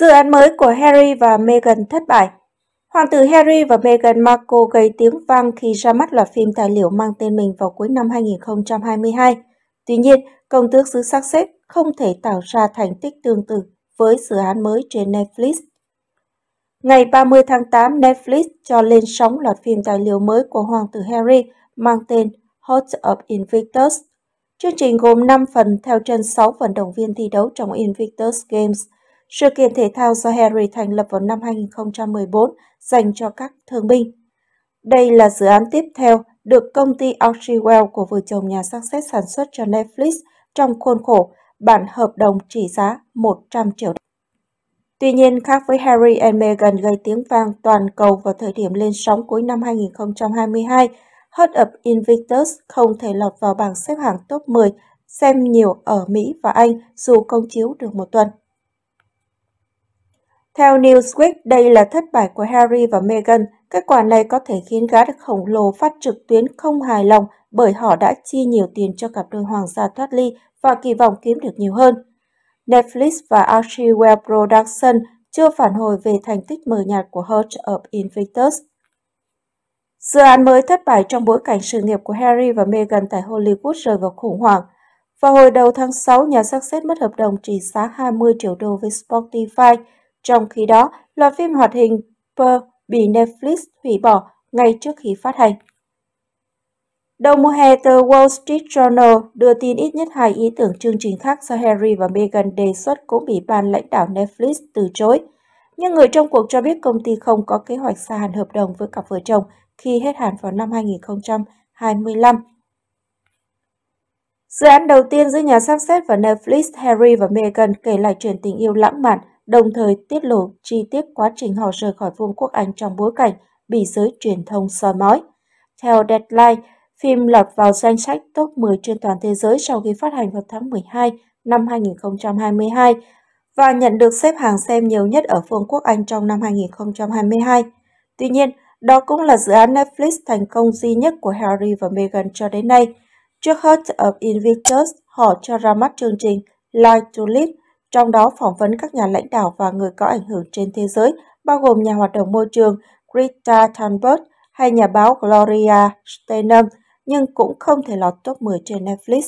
Dự án mới của Harry và Meghan thất bại Hoàng tử Harry và Meghan Markle gây tiếng vang khi ra mắt loạt phim tài liệu mang tên mình vào cuối năm 2022. Tuy nhiên, công tước xứ Sussex không thể tạo ra thành tích tương tự với dự án mới trên Netflix. Ngày 30 tháng 8, Netflix cho lên sóng loạt phim tài liệu mới của Hoàng tử Harry mang tên Hot of Invictus. Chương trình gồm 5 phần theo chân 6 vận động viên thi đấu trong Invictus Games – sự kiện thể thao do Harry thành lập vào năm 2014 dành cho các thương binh. Đây là dự án tiếp theo được công ty Archewell của vợ chồng nhà xác xét sản xuất cho Netflix trong khuôn khổ bản hợp đồng trị giá 100 triệu. Tuy nhiên, khác với Harry and Meghan gây tiếng vang toàn cầu vào thời điểm lên sóng cuối năm 2022, Hot Up Invictus không thể lọt vào bảng xếp hạng top 10 xem nhiều ở Mỹ và Anh dù công chiếu được một tuần. Theo Newsweek, đây là thất bại của Harry và Meghan. Kết quả này có thể khiến gã khổng lồ phát trực tuyến không hài lòng bởi họ đã chi nhiều tiền cho cặp đôi hoàng gia thoát ly và kỳ vọng kiếm được nhiều hơn. Netflix và Archewell Production chưa phản hồi về thành tích mờ nhạt của Heart of Invictus. Dự án mới thất bại trong bối cảnh sự nghiệp của Harry và Meghan tại Hollywood rơi vào khủng hoảng. Vào hồi đầu tháng 6, nhà xác xét mất hợp đồng trị giá 20 triệu đô với Spotify trong khi đó, loạt phim hoạt hình Pearl bị Netflix hủy bỏ ngay trước khi phát hành. Đầu mùa hè, tờ Wall Street Journal đưa tin ít nhất hai ý tưởng chương trình khác do Harry và Meghan đề xuất cũng bị ban lãnh đạo Netflix từ chối. Nhưng người trong cuộc cho biết công ty không có kế hoạch gia hạn hợp đồng với cặp vợ chồng khi hết hạn vào năm 2025. Dự án đầu tiên giữa nhà sắp xếp và Netflix, Harry và Meghan kể lại chuyện tình yêu lãng mạn đồng thời tiết lộ chi tiết quá trình họ rời khỏi Vương quốc Anh trong bối cảnh bị giới truyền thông soi mói. Theo Deadline, phim lọt vào danh sách top 10 trên toàn thế giới sau khi phát hành vào tháng 12 năm 2022 và nhận được xếp hàng xem nhiều nhất ở Vương quốc Anh trong năm 2022. Tuy nhiên, đó cũng là dự án Netflix thành công duy nhất của Harry và Meghan cho đến nay. Trước Heart of Invictus, họ cho ra mắt chương trình Light to Live trong đó phỏng vấn các nhà lãnh đạo và người có ảnh hưởng trên thế giới, bao gồm nhà hoạt động môi trường Greta Thunberg hay nhà báo Gloria Steinem, nhưng cũng không thể lọt top 10 trên Netflix.